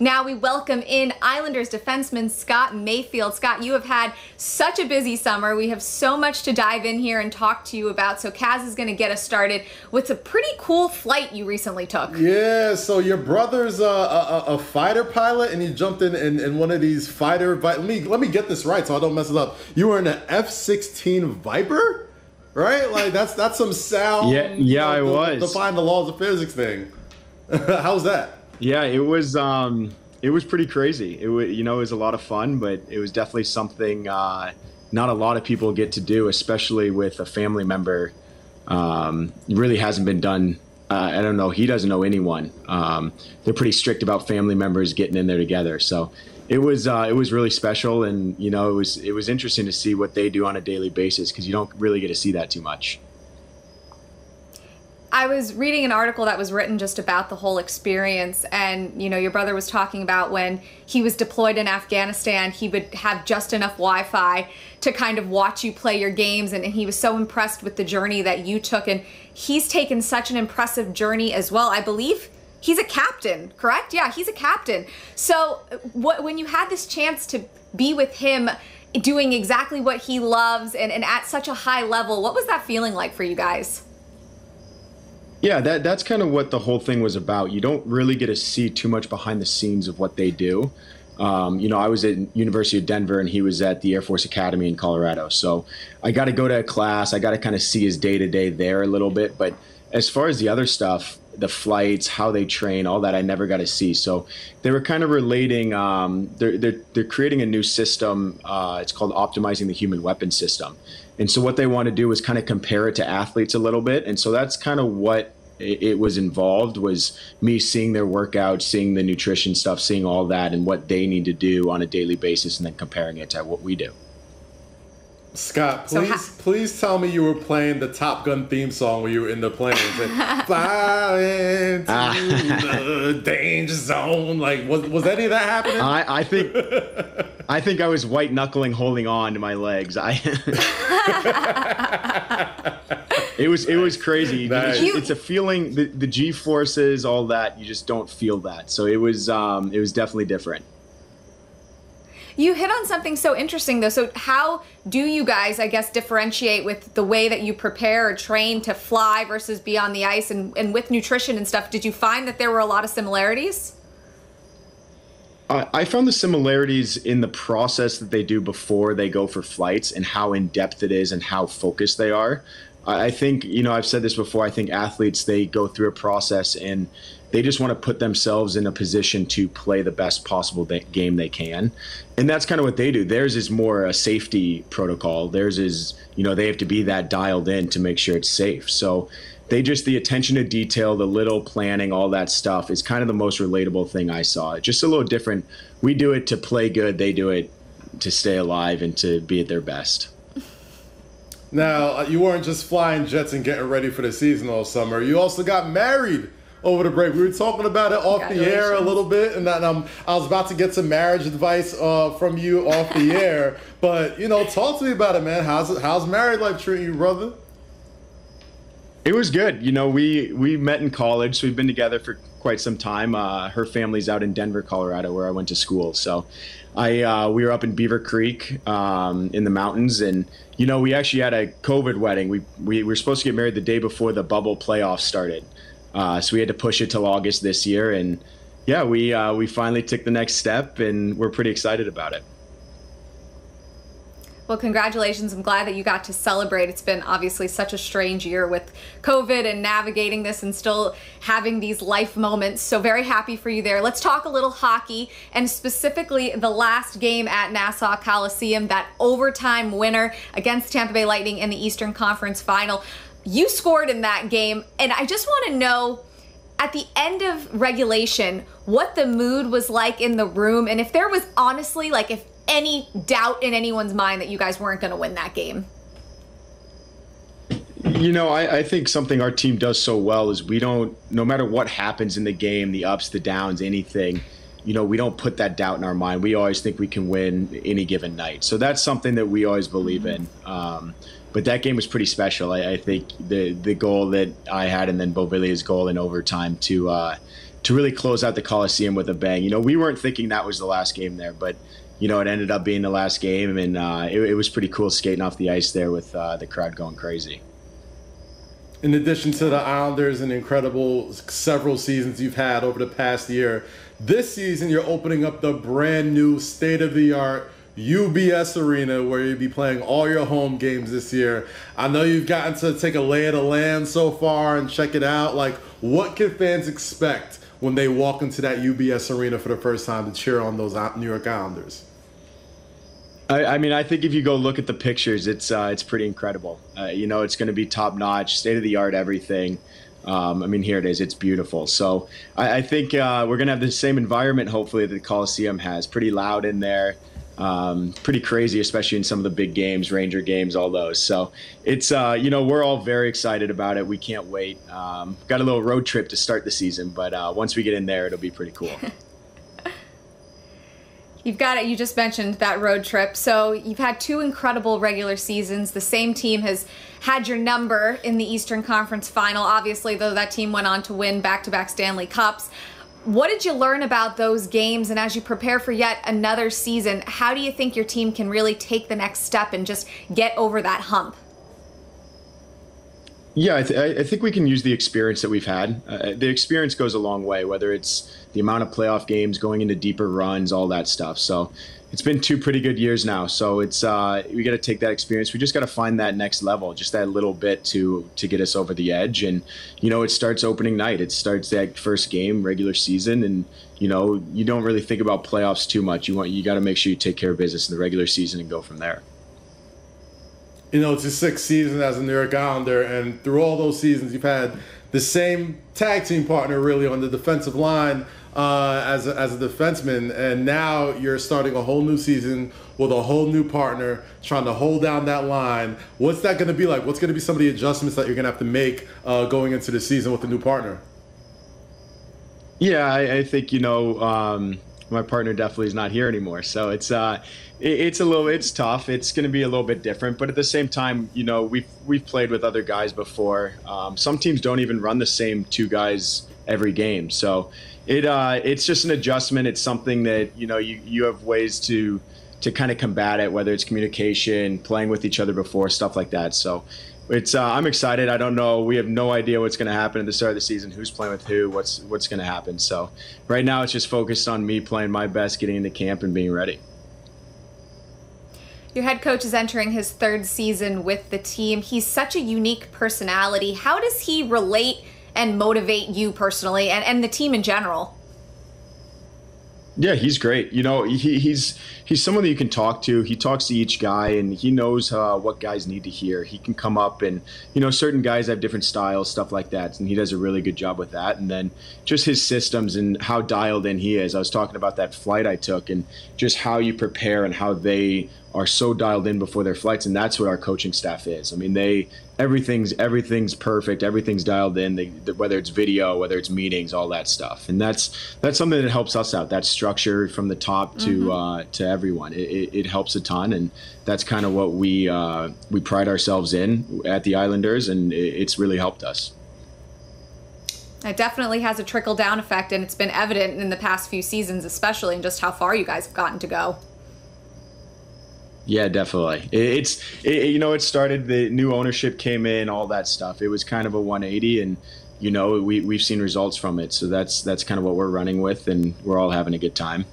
Now we welcome in Islanders defenseman Scott Mayfield. Scott, you have had such a busy summer. We have so much to dive in here and talk to you about. So Kaz is going to get us started with a pretty cool flight you recently took. Yeah, so your brother's a, a, a fighter pilot, and he jumped in, in, in one of these fighter. Let me let me get this right, so I don't mess it up. You were in an F-16 Viper, right? Like that's that's some sound. Yeah, yeah, I was. Define the laws of physics thing. How's that? Yeah, it was. Um, it was pretty crazy. It was, you know, it was a lot of fun, but it was definitely something uh, not a lot of people get to do, especially with a family member. Um, really hasn't been done. Uh, I don't know. He doesn't know anyone. Um, they're pretty strict about family members getting in there together. So it was uh, it was really special, and you know, it was it was interesting to see what they do on a daily basis because you don't really get to see that too much. I was reading an article that was written just about the whole experience, and you know, your brother was talking about when he was deployed in Afghanistan, he would have just enough Wi Fi to kind of watch you play your games, and, and he was so impressed with the journey that you took. And he's taken such an impressive journey as well. I believe he's a captain, correct? Yeah, he's a captain. So, what, when you had this chance to be with him, doing exactly what he loves and, and at such a high level, what was that feeling like for you guys? Yeah, that that's kind of what the whole thing was about. You don't really get to see too much behind the scenes of what they do. Um, you know, I was at University of Denver and he was at the Air Force Academy in Colorado. So I got to go to a class. I got to kind of see his day to day there a little bit. But as far as the other stuff, the flights, how they train, all that, I never got to see. So they were kind of relating. Um, they're, they're they're creating a new system. Uh, it's called optimizing the human weapon system. And so what they want to do is kind of compare it to athletes a little bit. And so that's kind of what it, was involved was me seeing their workouts, seeing the nutrition stuff, seeing all that and what they need to do on a daily basis and then comparing it to what we do. Scott, please, so ha- please tell me you were playing the Top Gun theme song when you were in the plane. Fly into ah. the danger zone. Like, was, was any of that happening? I, I think, I think I was white knuckling, holding on to my legs. I. it was it was crazy. Nice. It's, a feeling. The, the G forces, all that. You just don't feel that. So it was um, it was definitely different. You hit on something so interesting though. So how do you guys, I guess, differentiate with the way that you prepare or train to fly versus be on the ice and, and with nutrition and stuff? Did you find that there were a lot of similarities? I found the similarities in the process that they do before they go for flights and how in depth it is and how focused they are. I think, you know, I've said this before. I think athletes, they go through a process and they just want to put themselves in a position to play the best possible game they can. And that's kind of what they do. Theirs is more a safety protocol. Theirs is, you know, they have to be that dialed in to make sure it's safe. So they just, the attention to detail, the little planning, all that stuff is kind of the most relatable thing I saw. Just a little different. We do it to play good, they do it to stay alive and to be at their best. Now, uh, you weren't just flying jets and getting ready for the season all summer. You also got married over the break. We were talking about it off the air a little bit, and then um, I was about to get some marriage advice uh, from you off the air. But you know, talk to me about it, man. How's how's married life treating you, brother? It was good. You know, we we met in college, so we've been together for quite some time. Uh, her family's out in Denver, Colorado, where I went to school. So, I uh, we were up in Beaver Creek um, in the mountains, and you know, we actually had a COVID wedding. We we were supposed to get married the day before the bubble playoffs started. Uh, so we had to push it till August this year, and yeah, we uh, we finally took the next step, and we're pretty excited about it. Well, congratulations. I'm glad that you got to celebrate. It's been obviously such a strange year with COVID and navigating this and still having these life moments. So, very happy for you there. Let's talk a little hockey and specifically the last game at Nassau Coliseum, that overtime winner against Tampa Bay Lightning in the Eastern Conference final you scored in that game, and I just want to know at the end of regulation what the mood was like in the room, and if there was honestly like if any doubt in anyone's mind that you guys weren't going to win that game. You know, I, I, think something our team does so well is we don't, no matter what happens in the game, the ups, the downs, anything, you know, we don't put that doubt in our mind. We always think we can win any given night. So that's something that we always believe in. Um, but that game was pretty special. I, I, think the the goal that I had, and then Beauvillier's goal in overtime to uh, to really close out the Coliseum with a bang. You know, we weren't thinking that was the last game there, but you know, it ended up being the last game, and uh, it, it, was pretty cool skating off the ice there with uh, the crowd going crazy. In addition to the Islanders and incredible several seasons you've had over the past year, this season you're opening up the brand new state of the art UBS Arena where you'll be playing all your home games this year. I know you've gotten to take a lay of the land so far and check it out. Like, what can fans expect when they walk into that UBS Arena for the first time to cheer on those New York Islanders? I, I mean, I think if you go look at the pictures, it's uh, it's pretty incredible. Uh, you know, it's going to be top notch, state of the art, everything. Um, I mean, here it is. It's beautiful. So I, I think uh, we're going to have the same environment, hopefully, that the Coliseum has. Pretty loud in there um, pretty crazy, especially in some of the big games, Ranger games, all those. So it's uh, you know we're all very excited about it. We can't wait. Um, got a little road trip to start the season, but uh, once we get in there, it'll be pretty cool. You've got it. You just mentioned that road trip. So you've had two incredible regular seasons. The same team has had your number in the Eastern Conference final. Obviously, though, that team went on to win back to back Stanley Cups. What did you learn about those games? And as you prepare for yet another season, how do you think your team can really take the next step and just get over that hump? Yeah, I, th- I think we can use the experience that we've had. Uh, the experience goes a long way, whether it's the amount of playoff games, going into deeper runs, all that stuff. So it's been two pretty good years now. So it's uh, we got to take that experience. We just got to find that next level, just that little bit to to get us over the edge. And you know, it starts opening night. It starts that first game, regular season, and you know, you don't really think about playoffs too much. You want you got to make sure you take care of business in the regular season and go from there. You know, it's your sixth season as a New York Islander, and through all those seasons, you've had the same tag team partner really on the defensive line uh, as, a, as a defenseman, and now you're starting a whole new season with a whole new partner trying to hold down that line. What's that going to be like? What's going to be some of the adjustments that you're going to have to make uh, going into the season with a new partner? Yeah, I, I think you know um, my partner definitely is not here anymore, so it's uh, it, it's a little it's tough. It's going to be a little bit different, but at the same time, you know we've we've played with other guys before. Um, some teams don't even run the same two guys every game, so it uh, it's just an adjustment. It's something that you know you you have ways to to kind of combat it, whether it's communication, playing with each other before, stuff like that. So it's uh, I'm excited. I don't know. We have no idea what's going to happen at the start of the season. Who's playing with who? What's what's going to happen? So right now it's just focused on me playing my best, getting into camp, and being ready. Your head coach is entering his third season with the team. He's such a unique personality. How does he relate and motivate you personally and, and the team in general? Yeah, he's great. You know, he, he's he's someone that you can talk to. He talks to each guy, and he knows uh, what guys need to hear. He can come up and you know, certain guys have different styles, stuff like that, and he does a really good job with that. And then just his systems and how dialed in he is. I was talking about that flight I took, and just how you prepare and how they are so dialed in before their flights, and that's what our coaching staff is. I mean, they everything's everything's perfect, everything's dialed in. They, whether it's video, whether it's meetings, all that stuff, and that's that's something that helps us out. That structure from the top to mm-hmm. uh, to everyone, it, it, it, helps a ton, and that's kind of what we uh, we pride ourselves in at the Islanders, and it, it's really helped us. It definitely has a trickle down effect, and it's been evident in the past few seasons, especially in just how far you guys have gotten to go. Yeah, definitely. It's it, you know it started the new ownership came in, all that stuff. It was kind of a 180, and you know we we've seen results from it. So that's that's kind of what we're running with, and we're all having a good time.